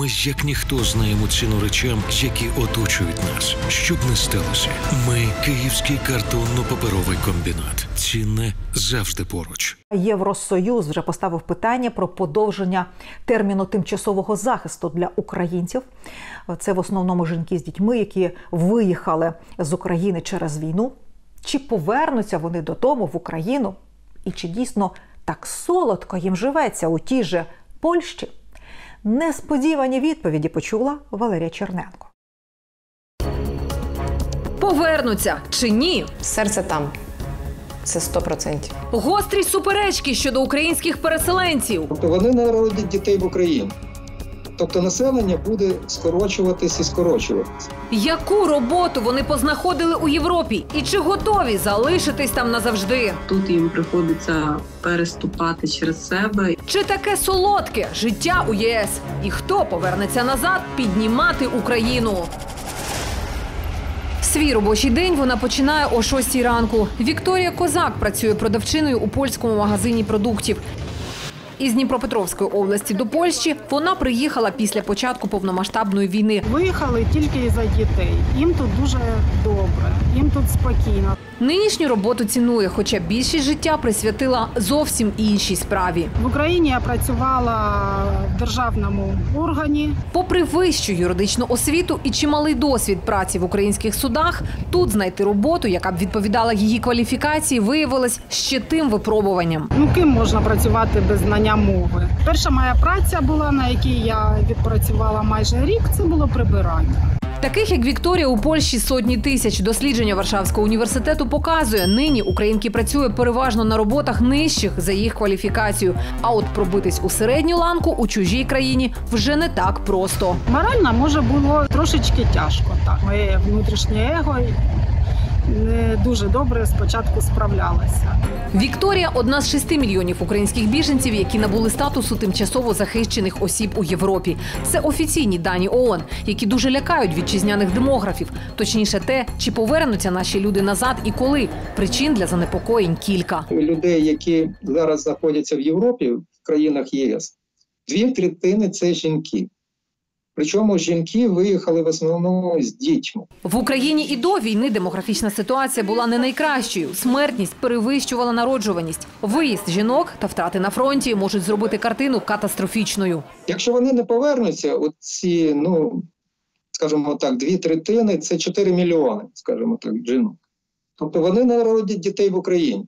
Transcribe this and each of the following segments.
Ми як ніхто знаємо ціну речам, які оточують нас. Щоб не сталося, ми Київський картонно-паперовий комбінат. Цінне завжди поруч. Євросоюз вже поставив питання про подовження терміну тимчасового захисту для українців. Це в основному жінки з дітьми, які виїхали з України через війну. Чи повернуться вони додому в Україну? І чи дійсно так солодко їм живеться у тій же Польщі? Несподівані відповіді почула Валерія Черненко. Повернуться чи ні? Серце там. Це 100%. Гострі суперечки щодо українських переселенців. Тобто вони народять дітей в Україні. Тобто населення буде скорочуватись і скорочуватись. Яку роботу вони познаходили у Європі? І чи готові залишитись там назавжди? Тут їм приходиться переступати через себе. Чи таке солодке життя у ЄС? І хто повернеться назад піднімати Україну? Свій робочий день вона починає о 6 ранку. Вікторія Козак працює продавчиною у польському магазині продуктів. Із Дніпропетровської області до Польщі вона приїхала після початку повномасштабної війни. Виїхали тільки із-за дітей. Їм тут дуже добре, їм тут спокійно. Нинішню роботу цінує, хоча більшість життя присвятила зовсім іншій справі. В Україні я працювала в державному органі. Попри вищу юридичну освіту і чималий досвід праці в українських судах, тут знайти роботу, яка б відповідала її кваліфікації, виявилось ще тим випробуванням. Ну ким можна працювати без знання мови? Перша моя праця була, на якій я відпрацювала майже рік. Це було прибирання. Таких як Вікторія у Польщі сотні тисяч. Дослідження Варшавського університету показує, нині українки працює переважно на роботах нижчих за їх кваліфікацію. А от пробитись у середню ланку у чужій країні вже не так просто. Морально може було трошечки тяжко. Так, моє внутрішнє его не дуже добре спочатку справлялася. Вікторія одна з шести мільйонів українських біженців, які набули статусу тимчасово захищених осіб у Європі. Це офіційні дані ООН, які дуже лякають вітчизняних демографів. Точніше, те, чи повернуться наші люди назад і коли. Причин для занепокоєнь кілька. Людей, які зараз знаходяться в Європі, в країнах ЄС, дві третини це жінки. Причому жінки виїхали в основному з дітьми. В Україні і до війни демографічна ситуація була не найкращою. Смертність перевищувала народжуваність. Виїзд жінок та втрати на фронті можуть зробити картину катастрофічною. Якщо вони не повернуться, оці, ну скажімо так, дві третини це 4 мільйони, скажімо так, жінок. Тобто вони народять дітей в Україні.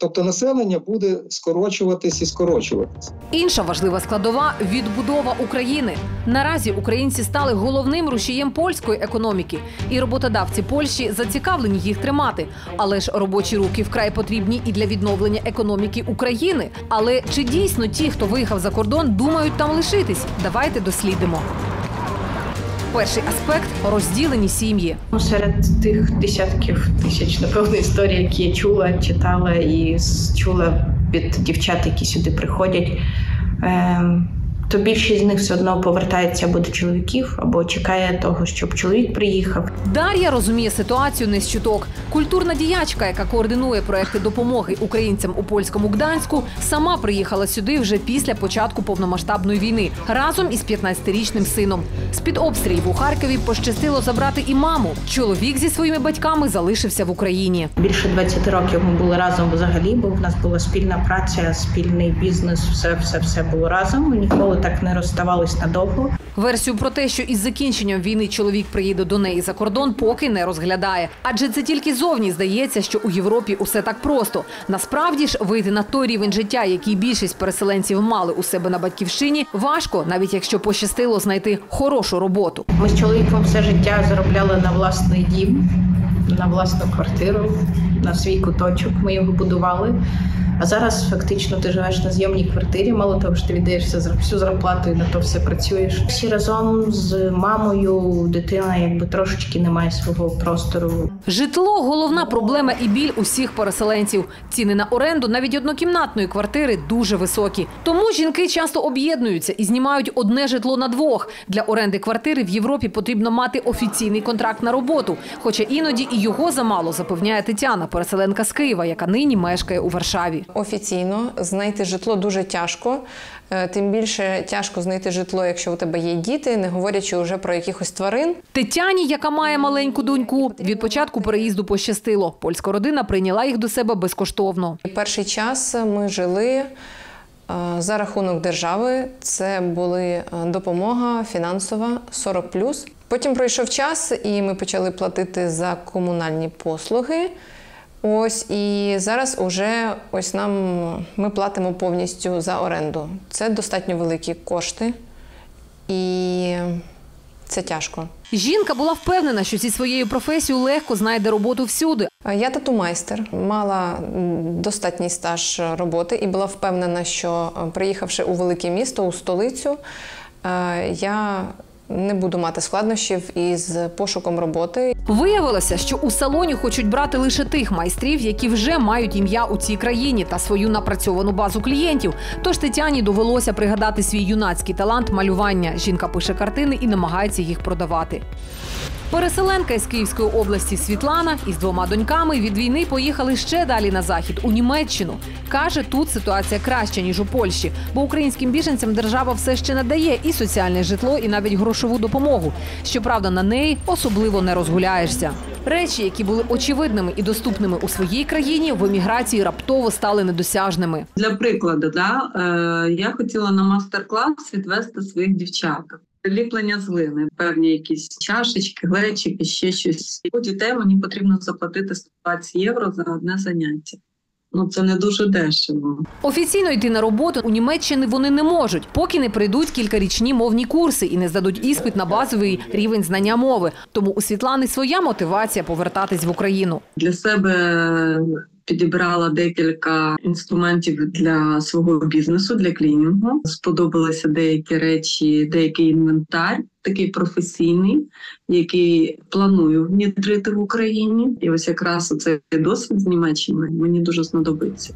Тобто населення буде скорочуватись і скорочуватись. Інша важлива складова відбудова України. Наразі українці стали головним рушієм польської економіки, і роботодавці Польщі зацікавлені їх тримати. Але ж робочі руки вкрай потрібні і для відновлення економіки України. Але чи дійсно ті, хто виїхав за кордон, думають там лишитись? Давайте дослідимо. Перший аспект розділені сім'ї. Серед тих десятків тисяч, напевно, історій, які я чула, читала і чула від дівчат, які сюди приходять, ем, то більшість з них все одно повертається або до чоловіків, або чекає того, щоб чоловік приїхав. Дар'я розуміє ситуацію не з чуток. Культурна діячка, яка координує проекти допомоги українцям у польському Гданську, сама приїхала сюди вже після початку повномасштабної війни разом із 15-річним сином. З під обстрілів у Харкові пощастило забрати і маму. Чоловік зі своїми батьками залишився в Україні. Більше 20 років ми були разом взагалі, бо в нас була спільна праця, спільний бізнес, все, все, все було разом. Ми ніколи так не розставались надовго. Версію про те, що із закінченням війни чоловік приїде до неї за кордон, поки не розглядає. Адже це тільки зовні здається, що у Європі усе так просто. Насправді ж вийти на той рівень життя, який більшість переселенців мали у себе на батьківщині, важко, навіть якщо пощастило знайти хорошу роботу. Ми з чоловіком все життя заробляли на власний дім, на власну квартиру, на свій куточок. Ми його будували. А зараз фактично ти живеш на зйомній квартирі, мало того, що ти віддаєш все зар- всю зарплату і на то все працюєш. Всі разом з мамою, дитина якби трошечки не має свого простору. Житло головна проблема і біль усіх переселенців. Ціни на оренду навіть однокімнатної квартири дуже високі. Тому жінки часто об'єднуються і знімають одне житло на двох. Для оренди квартири в Європі потрібно мати офіційний контракт на роботу. Хоча іноді і його замало запевняє Тетяна, переселенка з Києва, яка нині мешкає у Варшаві. Офіційно знайти житло дуже тяжко. Е, Тим більше тяжко знайти житло, якщо у тебе є діти, не говорячи вже про якихось тварин. Тетяні, яка має маленьку доньку, від початку переїзду пощастило. Польська родина прийняла їх до себе безкоштовно. Перший час ми жили е, за рахунок держави. Це були е, допомога фінансова 40+. Потім пройшов час, і ми почали платити за комунальні послуги. Ось і зараз уже ось нам ми платимо повністю за оренду. Це достатньо великі кошти, і це тяжко. Жінка була впевнена, що зі своєю професією легко знайде роботу всюди. Я тату-майстер, мала достатній стаж роботи і була впевнена, що е, приїхавши у велике місто, у столицю, е, я не буду мати складнощів із пошуком роботи. Виявилося, що у салоні хочуть брати лише тих майстрів, які вже мають ім'я у цій країні та свою напрацьовану базу клієнтів. Тож Тетяні довелося пригадати свій юнацький талант малювання. Жінка пише картини і намагається їх продавати. Переселенка із Київської області Світлана із двома доньками від війни поїхали ще далі на захід у Німеччину. Каже, тут ситуація краща ніж у Польщі, бо українським біженцям держава все ще надає і соціальне житло, і навіть грошову допомогу. Щоправда, на неї особливо не розгуляєшся. Речі, які були очевидними і доступними у своїй країні, в еміграції раптово стали недосяжними. Для прикладу, да, е, я хотіла на мастер-клас відвести своїх дівчаток. Ліплення з глини, певні якісь чашечки, глечики, ще щось. У дітей мені потрібно заплатити 120 євро за одне заняття. Ну це не дуже дешево. Офіційно йти на роботу у Німеччині вони не можуть, поки не прийдуть кількарічні мовні курси і не здадуть іспит на базовий рівень знання мови. Тому у Світлани своя мотивація повертатись в Україну. Для себе підібрала декілька інструментів для свого бізнесу, для клінінгу. Сподобалися деякі речі, деякий інвентар, такий професійний, який планую внідрити в Україні. І ось якраз цей досвід з Німеччини мені дуже знадобиться.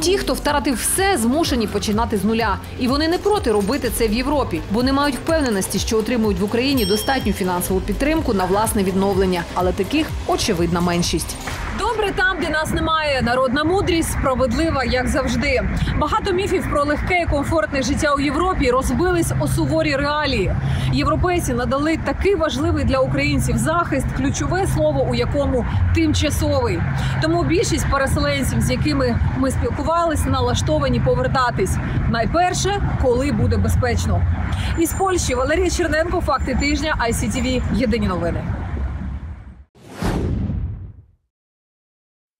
Ті, хто втратив все, змушені починати з нуля, і вони не проти робити це в Європі, бо не мають впевненості, що отримують в Україні достатню фінансову підтримку на власне відновлення. Але таких очевидна меншість. Добре там, де нас немає. Народна мудрість справедлива, як завжди. Багато міфів про легке і комфортне життя у Європі розбились у суворі реалії. Європейці надали такий важливий для українців захист, ключове слово у якому тимчасовий. Тому більшість переселенців, з якими ми спілкувались, налаштовані повертатись. Найперше, коли буде безпечно. Із Польщі Валерія Черненко, факти тижня, ICTV, Єдині новини.